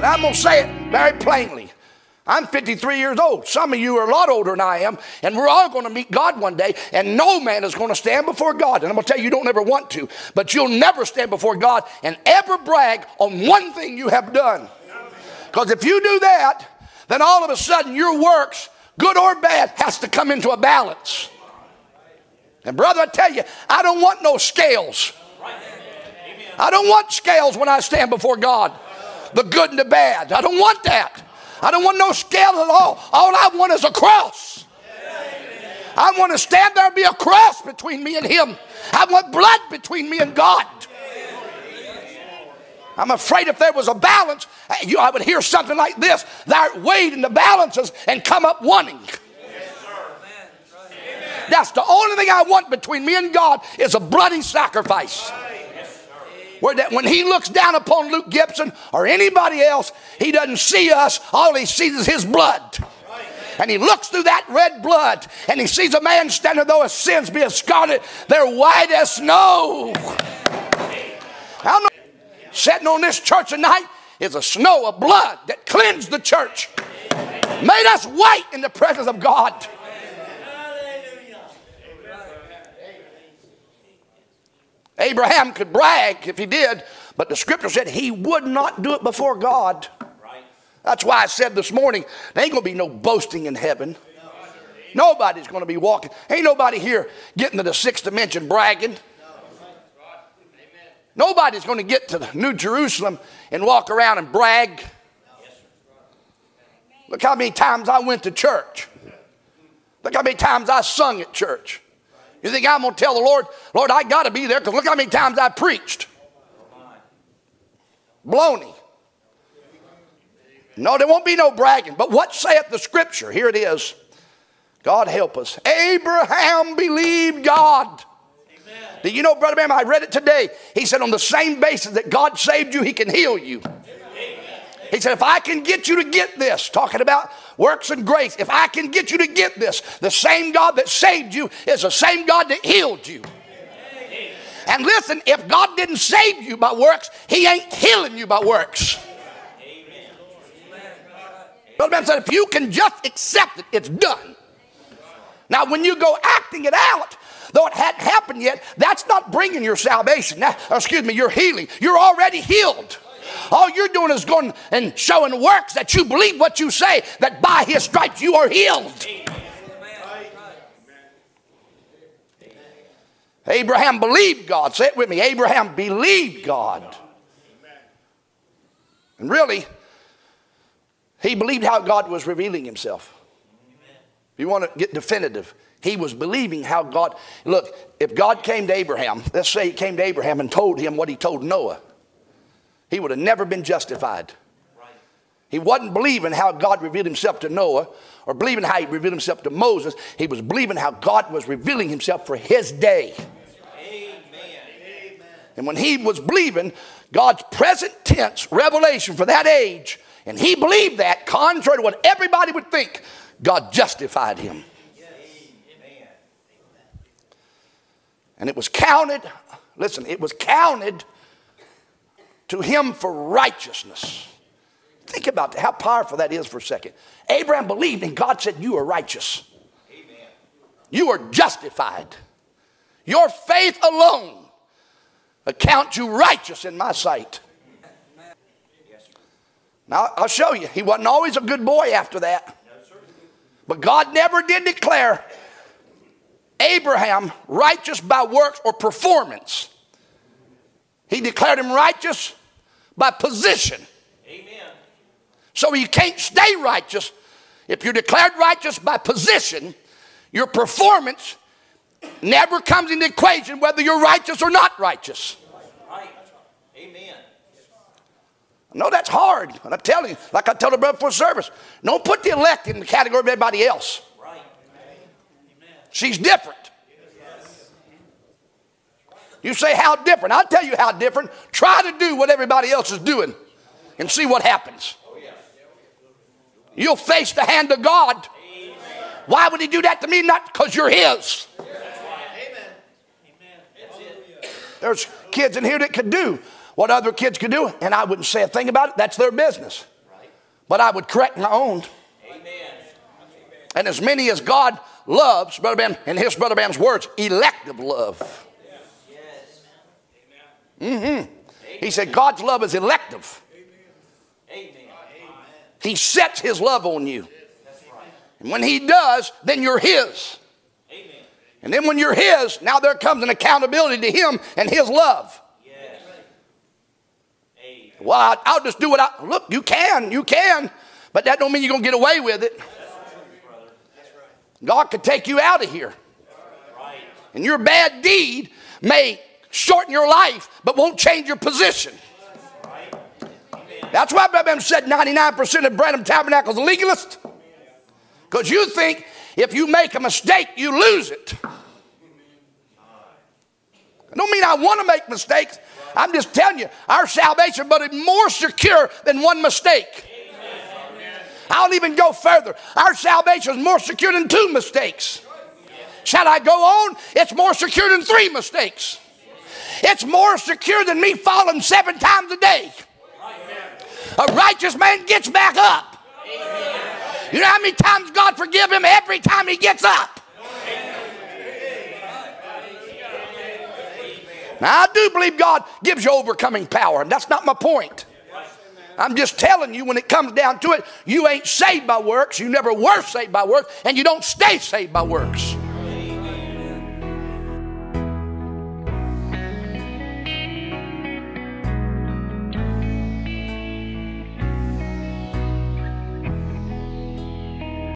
And I'm going to say it very plainly. I'm 53 years old. Some of you are a lot older than I am, and we're all going to meet God one day, and no man is going to stand before God. And I'm going to tell you, you don't ever want to, but you'll never stand before God and ever brag on one thing you have done. Because if you do that, then all of a sudden your works, good or bad, has to come into a balance. And brother, I tell you, I don't want no scales. I don't want scales when I stand before God. The good and the bad. I don't want that. I don't want no scale at all. All I want is a cross. I want to stand there and be a cross between me and Him. I want blood between me and God. I'm afraid if there was a balance, eh, I would hear something like this. That weighed in the balances and come up wanting. That's the only thing I want between me and God is a bloody sacrifice. Where that when he looks down upon Luke Gibson or anybody else, he doesn't see us. All he sees is his blood. And he looks through that red blood and he sees a man standing, though his sins be as scarlet, they're white as snow. I'm not sitting on this church tonight is a snow of blood that cleansed the church, made us white in the presence of God. Abraham could brag if he did, but the scripture said he would not do it before God. That's why I said this morning, there ain't going to be no boasting in heaven. Nobody's going to be walking. Ain't nobody here getting to the sixth dimension bragging. Nobody's going to get to the New Jerusalem and walk around and brag. Look how many times I went to church. Look how many times I sung at church. You think I'm going to tell the Lord, Lord, I got to be there because look how many times I preached. Bloney. No, there won't be no bragging. But what saith the scripture? Here it is. God help us. Abraham believed God. Do you know, Brother Branham, I read it today. He said, on the same basis that God saved you, he can heal you. He said, if I can get you to get this, talking about works and grace, if I can get you to get this, the same God that saved you is the same God that healed you. And listen, if God didn't save you by works, He ain't healing you by works. Brother Ben said, if you can just accept it, it's done. Now, when you go acting it out, though it hadn't happened yet, that's not bringing your salvation. Now, excuse me, your healing. You're already healed. All you're doing is going and showing works that you believe what you say, that by his stripes you are healed. Abraham believed God. Say it with me. Abraham believed God. And really, he believed how God was revealing himself. If you want to get definitive, he was believing how God, look, if God came to Abraham, let's say he came to Abraham and told him what he told Noah he would have never been justified. He wasn't believing how God revealed himself to Noah or believing how he revealed himself to Moses. He was believing how God was revealing himself for his day. Amen. And when he was believing God's present tense revelation for that age, and he believed that, contrary to what everybody would think, God justified him. And it was counted, listen, it was counted to him for righteousness. Think about how powerful that is for a second. Abraham believed and God said, You are righteous. Amen. You are justified. Your faith alone accounts you righteous in my sight. Now, I'll show you. He wasn't always a good boy after that. But God never did declare Abraham righteous by works or performance. He declared him righteous by position. Amen. So you can't stay righteous. If you're declared righteous by position, your performance never comes into equation whether you're righteous or not righteous. Right. Amen. I know that's hard, but I'm telling you, like I tell the brother for service, don't put the elect in the category of everybody else. Right. Amen. She's different. You say, How different? I'll tell you how different. Try to do what everybody else is doing and see what happens. You'll face the hand of God. Why would He do that to me? Not because you're His. There's kids in here that could do what other kids could do, and I wouldn't say a thing about it. That's their business. but I would correct my own. And as many as God loves, Brother Branham, in his Brother Branham's words, elective love. Mm-hmm. He said God's love is elective. Amen. He sets his love on you. And when he does, then you're his. And then when you're his, now there comes an accountability to him and his love. Well, I, will just do what I look. You can, you can, but that don't mean you're gonna get away with it. God could take you out of here, and your bad deed may shorten your life, but won't change your position. That's why Brother said 99% of Branham Tabernacles legalist. Because you think if you make a mistake, you lose it. I don't mean I want to make mistakes. I'm just telling you, our salvation but is more secure than one mistake. I'll even go further. Our salvation is more secure than two mistakes. Shall I go on? It's more secure than three mistakes. It's more secure than me falling seven times a day. A righteous man gets back up. You know how many times God forgive him? Every time he gets up. Now, I do believe God gives you overcoming power, and that's not my point. I'm just telling you, when it comes down to it, you ain't saved by works, you never were saved by works, and you don't stay saved by works.